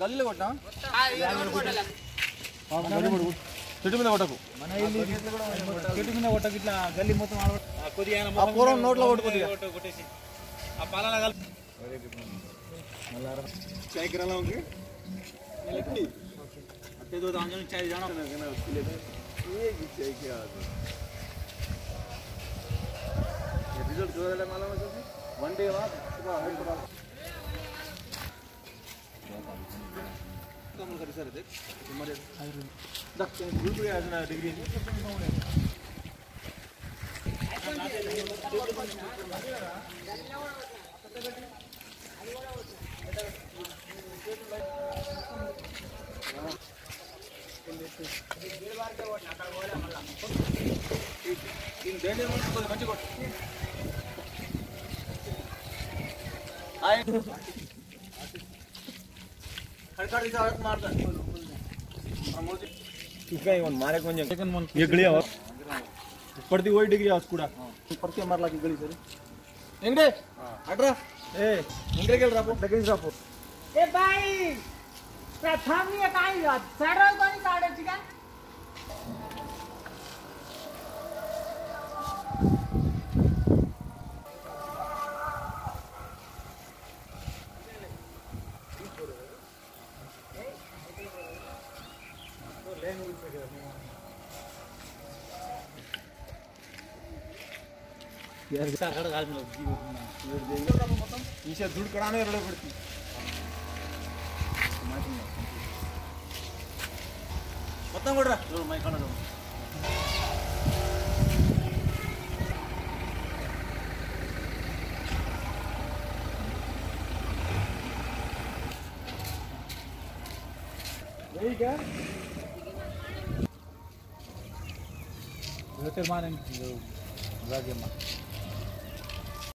గల్లీలో కొట్టాం చెట్టు మీద కొట్టకు మన ఇల్లు చెట్టు మీద కొట్టకు ఇట్లా గల్లీ మొత్తం ఆడగొట్టు. కొద్దిగా ఆయన ఆ పూర్వం నోట్లో కొట్టు కొద్దిగా కొట్టు, కొట్టేసి ఆ పాలన కలిపి చాయ్ కిరాలా ఉంది అట్టే దో దాంట్లో చాయ్ జానా रिजल्ट जो है मालूम है तुझे वन डे बाद सुबह हेड करा कम कर सर देख तुम्हारे दक ग्रुप है आज ना डिग्री तीन देने में तो बच्चे को हाय खड़खड़ इसे ಮಾರಕ್ ಬಂದಿ ಅವ ಪಡ್ತಿ ಹೋಯ್ ಡಿಗ್ರಿ ಅವಸ್ ಕೂಡ ಪಡ್ತಿ ಮಾರ್ಲಾಕ ಗಳಿ ಸರಿ ಹೆಂಗ್ರೆ ಅಡ್ರ ಏ ಹೆಂಗ್ರೆ ಗೆಲ್ ರಾಪು ಡಗೇಜ್ ರಾಪು ए बाई प्रथम ये काय सरळ कोणी काढायची का ఈసారి దుడ్డు కడానే ఎరడ పెడుతుంది మొత్తం కూడా చూడు మై కన్నా చూడు Joter Mane, Zagueira.